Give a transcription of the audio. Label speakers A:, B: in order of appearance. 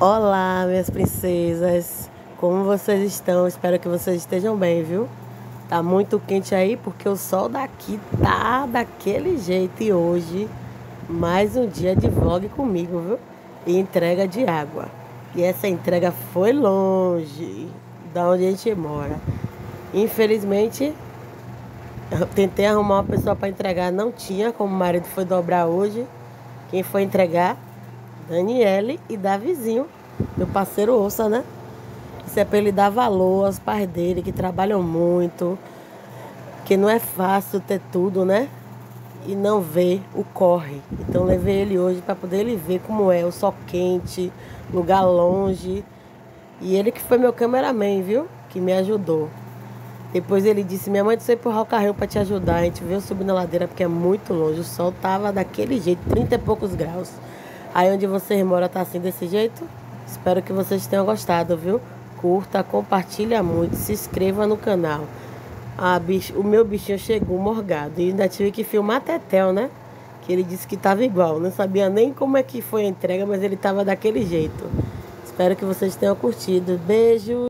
A: Olá, minhas princesas. Como vocês estão? Espero que vocês estejam bem, viu? Tá muito quente aí porque o sol daqui tá daquele jeito e hoje mais um dia de vlog comigo, viu? E entrega de água. E essa entrega foi longe da onde a gente mora. Infelizmente, tentei arrumar uma pessoa para entregar, não tinha, como o marido foi dobrar hoje. Quem foi entregar Daniele e Davizinho, meu parceiro Ouça, né? Isso é para ele dar valor aos pais dele, que trabalham muito, que não é fácil ter tudo, né? E não ver o corre. Então levei ele hoje para poder ele ver como é o sol quente, lugar longe. E ele que foi meu cameraman, viu? Que me ajudou. Depois ele disse: Minha mãe disse empurrar o carrinho para te ajudar. A gente veio subir na ladeira porque é muito longe. O sol tava daquele jeito, 30 e poucos graus. Aí onde vocês moram tá assim desse jeito? Espero que vocês tenham gostado, viu? Curta, compartilha muito, se inscreva no canal. Ah, bicho, o meu bichinho chegou morgado e ainda tive que filmar Tetel, né? Que ele disse que tava igual. Não sabia nem como é que foi a entrega, mas ele tava daquele jeito. Espero que vocês tenham curtido. Beijo!